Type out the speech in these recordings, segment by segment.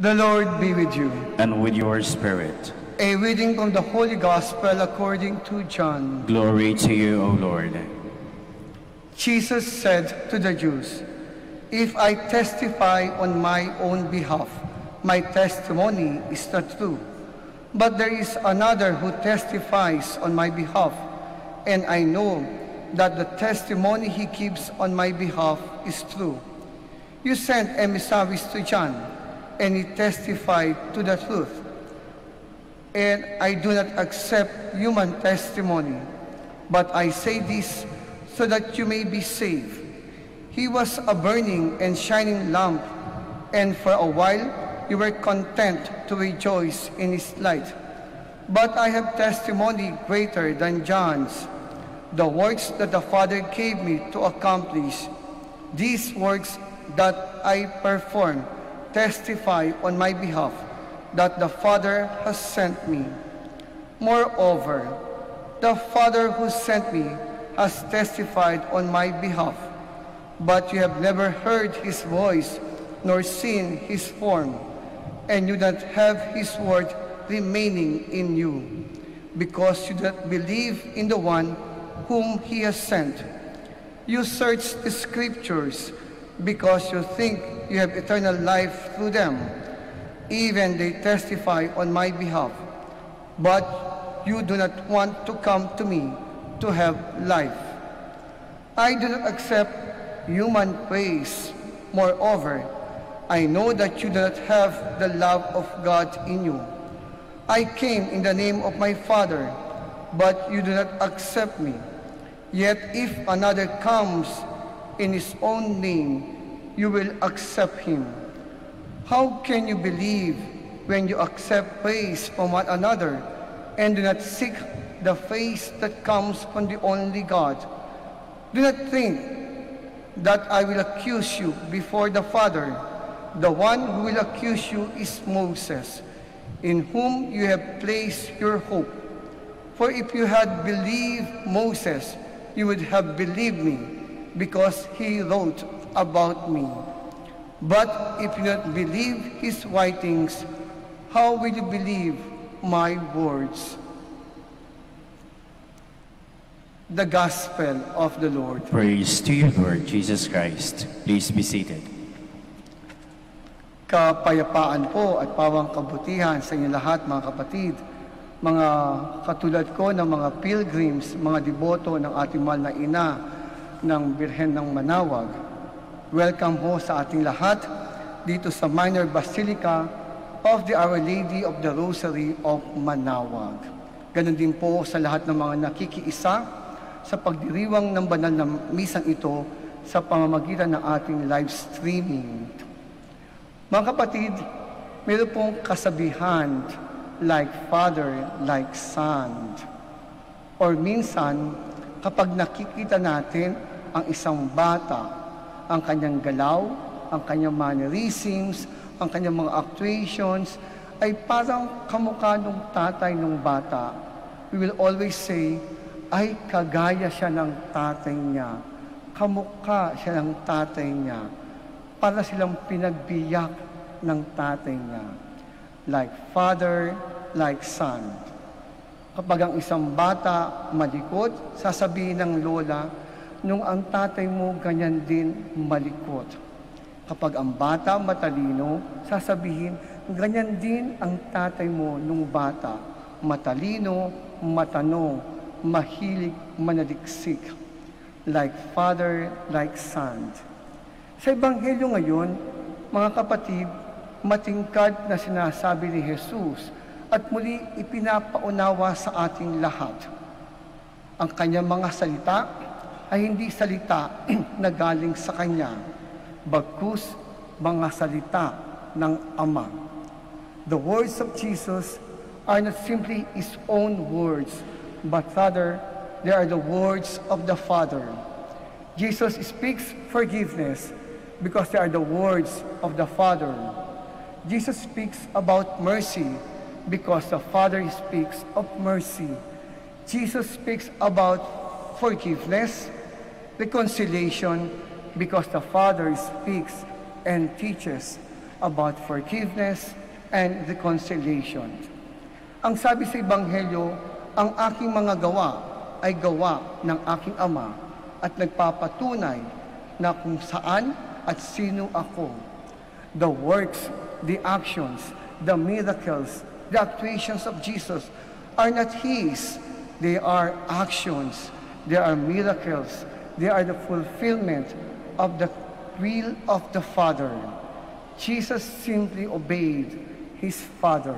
The Lord be with you. and with your spirit. A reading from the Holy Gospel according to John. Glory to you, O Lord. Jesus said to the Jews, If I testify on my own behalf, my testimony is not true. But there is another who testifies on my behalf, and I know that the testimony he gives on my behalf is true. You sent emissaries to John, and he testified to the truth. And I do not accept human testimony, but I say this so that you may be saved. He was a burning and shining lamp, and for a while you were content to rejoice in his light. But I have testimony greater than John's, the works that the Father gave me to accomplish. These works that I perform testify on my behalf that the Father has sent me. Moreover, the Father who sent me has testified on my behalf, but you have never heard his voice nor seen his form, and you don't have his word remaining in you, because you don't believe in the one whom he has sent. You search the scriptures because you think you have eternal life through them. Even they testify on my behalf. But you do not want to come to me to have life. I do not accept human praise. Moreover, I know that you do not have the love of God in you. I came in the name of my Father, but you do not accept me. Yet if another comes in his own name, you will accept him. How can you believe when you accept praise from one another and do not seek the face that comes from the only God? Do not think that I will accuse you before the Father. The one who will accuse you is Moses, in whom you have placed your hope. For if you had believed Moses, you would have believed me, because he wrote about me. But if you don't believe his writings, how will you believe my words? The Gospel of the Lord. Praise to you, Lord Jesus Christ. Please be seated. Kapayapaan po at pawang kabutihan sa inyo lahat mga kapatid, mga katulad ko ng mga pilgrims, mga deboto ng ating mahal na ina ng Birhen ng Manawag. Welcome po sa ating lahat dito sa Minor Basilica of the Our Lady of the Rosary of Manawag. Ganon din po sa lahat ng mga nakikiisa sa pagdiriwang ng banal na misang ito sa pamamagitan ng ating live streaming. Mga kapatid, meron pong kasabihan like father, like son. Or minsan, kapag nakikita natin ang isang bata, ang kanyang galaw, ang kanyang mannerisms, ang kanyang mga actuations, ay parang kamukha ng tatay ng bata. We will always say, ay kagaya siya ng tatay niya. Kamukha siya ng tatay niya. Para silang pinagbiyak ng tatay niya. Like father, like son. Kapag ang isang bata malikot, sasabihin ng lola, nung ang tatay mo ganyan din malikot. Kapag ang bata matalino, sasabihin, ganyan din ang tatay mo nung bata. Matalino, matanong, mahilig manaliksik. Like father, like son. Sa Ebanghelyo ngayon, mga kapatid, matingkad na sinasabi ni Jesus at muli ipinapaunawa sa ating lahat. Ang kanyang mga salita ay hindi salita na galing sa kanya, bagkus mga salita ng Ama. The words of Jesus are not simply His own words, but rather they are the words of the Father. Jesus speaks forgiveness because they are the words of the Father. Jesus speaks about mercy because the Father speaks of mercy. Jesus speaks about forgiveness, reconciliation, because the Father speaks and teaches. about forgiveness and reconciliation. Ang sabi sa Ebanghelyo, ang aking mga gawa ay gawa ng aking Ama at nagpapatunay na kung saan at sino ako. The works, the actions, the miracles, the actuations of Jesus are not His. They are actions. They are miracles. They are the fulfillment of the will of the Father. Jesus simply obeyed His Father.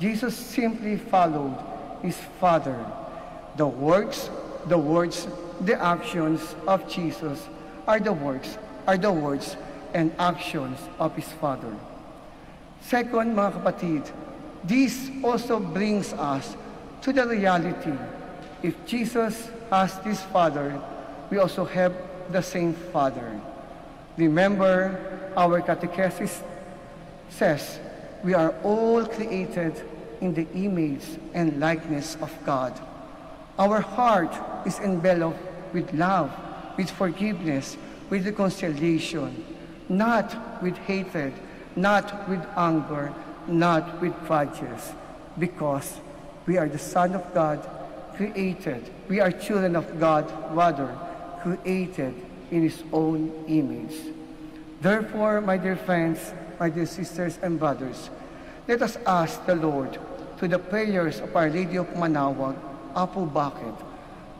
Jesus simply followed His Father. The works, the words, the actions of Jesus are the works, are the words and actions of His Father. Second, mga kapatid, this also brings us to the reality. If Jesus has this Father, we also have the same Father. Remember, our catechesis says, we are all created in the image and likeness of God. Our heart is enveloped with love, with forgiveness, with reconciliation, not with hatred, not with anger, not with grudges, because we are the Son of God, created. We are children of God, rather, created in His own image. Therefore, my dear friends, my dear sisters and brothers, let us ask the Lord through the prayers of Our Lady of Manaoag, Apo Baket,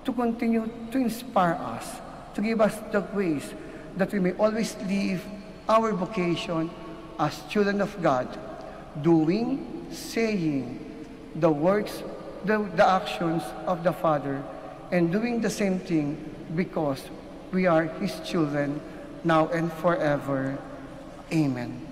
to continue to inspire us, to give us the grace that we may always live our vocation as children of God, doing, saying the works, the, the actions of the Father, and doing the same thing because we are His children now and forever. Amen.